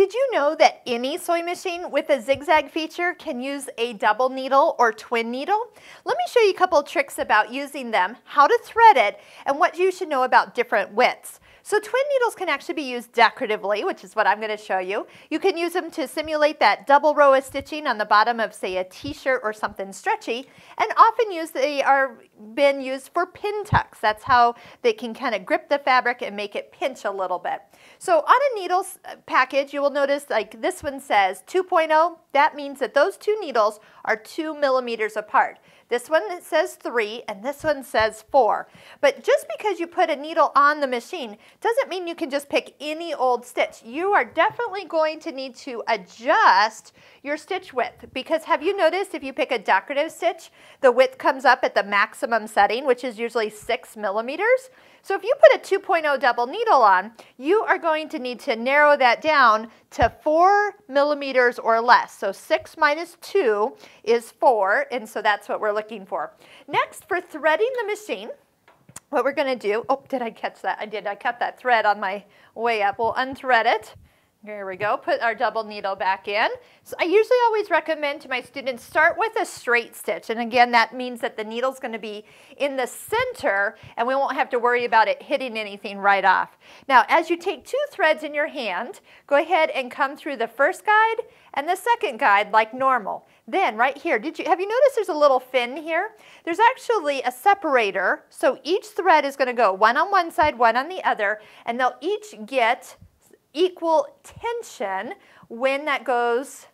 Did you know that any sewing machine with a zigzag feature can use a double needle or twin needle? Let me show you a couple tricks about using them, how to thread it, and what you should know about different widths. So twin needles can actually be used decoratively, which is what I'm going to show you. You can use them to simulate that double row of stitching on the bottom of, say, a t-shirt or something stretchy, and often used they are been used for pin tucks. That's how they can kind of grip the fabric and make it pinch a little bit. So on a needle uh, package, you will notice like this one says 2.0. That means that those two needles are two millimeters apart. This one says three and this one says four. But just because you put a needle on the machine doesn't mean you can just pick any old stitch. You are definitely going to need to adjust your stitch width because have you noticed if you pick a decorative stitch, the width comes up at the maximum setting, which is usually six millimeters. So if you put a 2.0 double needle on, you are going to need to narrow that down to four millimeters or less. So six minus two is four, and so that's what we're looking for. Next, for threading the machine, what we're gonna do, oh, did I catch that? I did, I cut that thread on my way up. We'll unthread it. Here we go, put our double needle back in. So I usually always recommend to my students start with a straight stitch. And again, that means that the needle's gonna be in the center and we won't have to worry about it hitting anything right off. Now, as you take two threads in your hand, go ahead and come through the first guide and the second guide like normal. Then right here, did you have you noticed there's a little fin here? There's actually a separator. So each thread is gonna go one on one side, one on the other, and they'll each get equal tension when that goes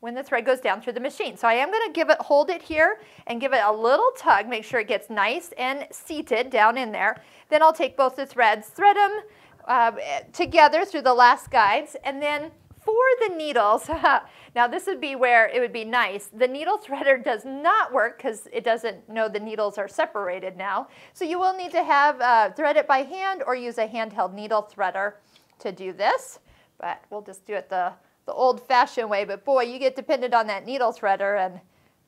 when the thread goes down through the machine. So I am going to give it, hold it here and give it a little tug, make sure it gets nice and seated down in there. Then I'll take both the threads, thread them uh, together through the last guides, and then for the needles, now this would be where it would be nice. The needle threader does not work because it doesn't know the needles are separated now. So you will need to have uh, thread it by hand or use a handheld needle threader to do this, but we'll just do it the, the old-fashioned way. But boy, you get dependent on that needle threader and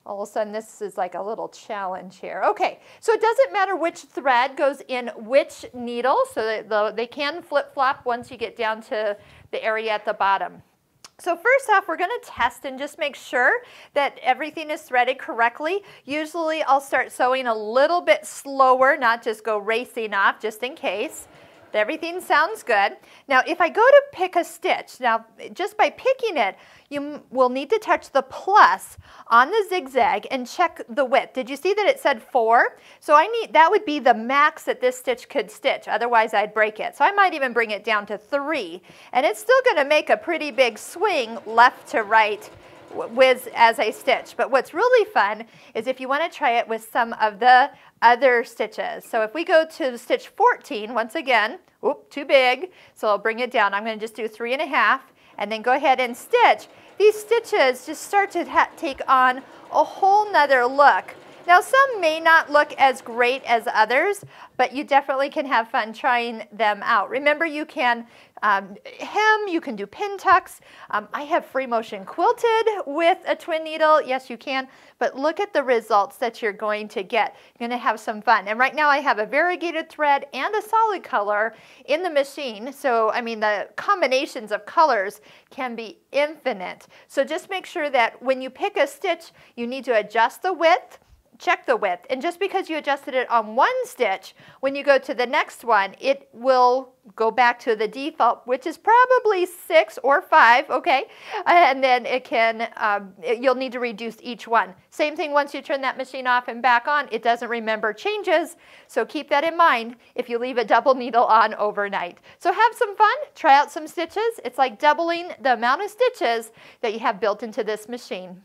all of a sudden this is like a little challenge here. Okay, so it doesn't matter which thread goes in which needle, so that the, they can flip-flop once you get down to the area at the bottom. So first off, we're going to test and just make sure that everything is threaded correctly. Usually I'll start sewing a little bit slower, not just go racing off just in case. Everything sounds good. Now, if I go to pick a stitch, now just by picking it, you will need to touch the plus on the zigzag and check the width. Did you see that it said four? So I need that would be the max that this stitch could stitch. Otherwise, I'd break it. So I might even bring it down to three. And it's still going to make a pretty big swing left to right with as a stitch. But what's really fun is if you want to try it with some of the other stitches. So if we go to stitch 14, once again, oop, too big, so I'll bring it down. I'm going to just do three and a half and then go ahead and stitch. These stitches just start to take on a whole nother look. Now some may not look as great as others, but you definitely can have fun trying them out. Remember you can um, hem, you can do pin tucks. Um, I have free motion quilted with a twin needle. Yes, you can, but look at the results that you're going to get. You're gonna have some fun. And right now I have a variegated thread and a solid color in the machine. So, I mean, the combinations of colors can be infinite. So just make sure that when you pick a stitch, you need to adjust the width, check the width. And just because you adjusted it on one stitch, when you go to the next one, it will go back to the default, which is probably six or five, okay? And then it can, um, it, you'll need to reduce each one. Same thing once you turn that machine off and back on, it doesn't remember changes. So keep that in mind if you leave a double needle on overnight. So have some fun, try out some stitches. It's like doubling the amount of stitches that you have built into this machine.